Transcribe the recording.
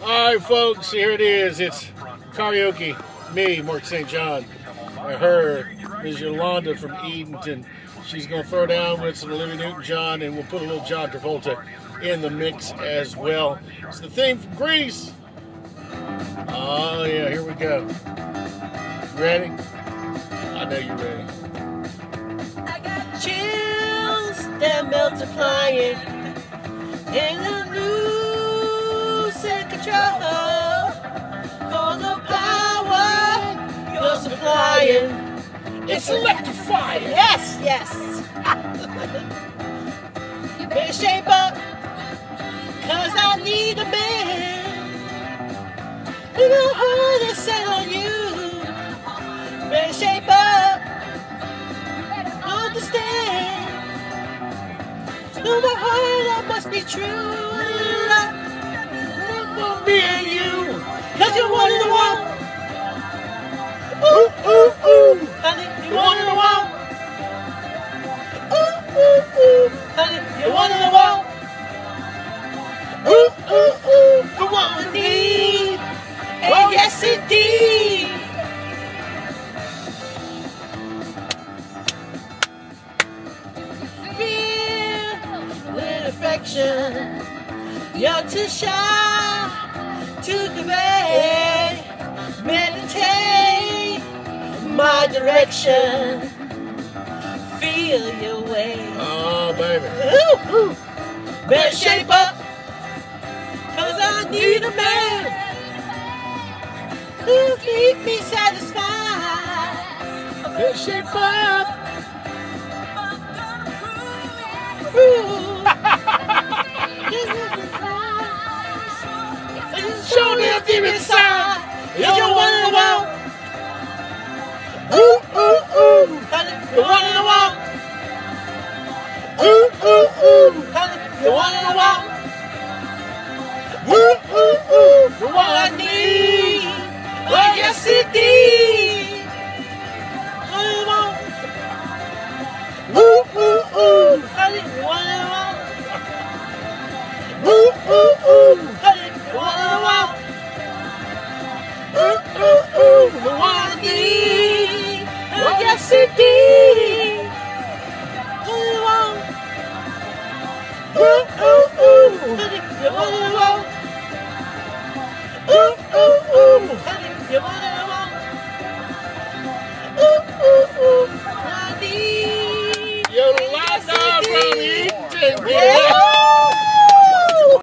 All right, folks, here it is. It's CarEoke. Me, Mark St. John. Her is Yolanda from Edenton. She's going to throw down with some Olivia Newton-John, and we'll put a little John Travolta in the mix as well. It's the theme from Grease. Oh, yeah, here we go. Ready? I know you're ready. I got chills, they're multiplying. It's electrifying. Yes, yes. Better shape up, cause I need a man. Who know how to set on you. Better shape up, understand. No, my heart, I must be true. For me and You're one in the one. Ooh, ooh, ooh. The one we need. And yes, indeed. Feel with affection. You're too shy to convey. Meditate my direction. Feel your way. Ooh, ooh. Better shape up, cause I need a man who keep me satisfied. Better shape up. Ooh. Show me a deep inside. Ooh, ooh, ooh, you wanna know what? Ooh, ooh, ooh, you wanna need? Where your city? Ooh, ooh, ooh, you wanna know? Ooh, ooh, ooh, you wanna know? Ooh, ooh, ooh, you wanna need? Where your city? Yeah.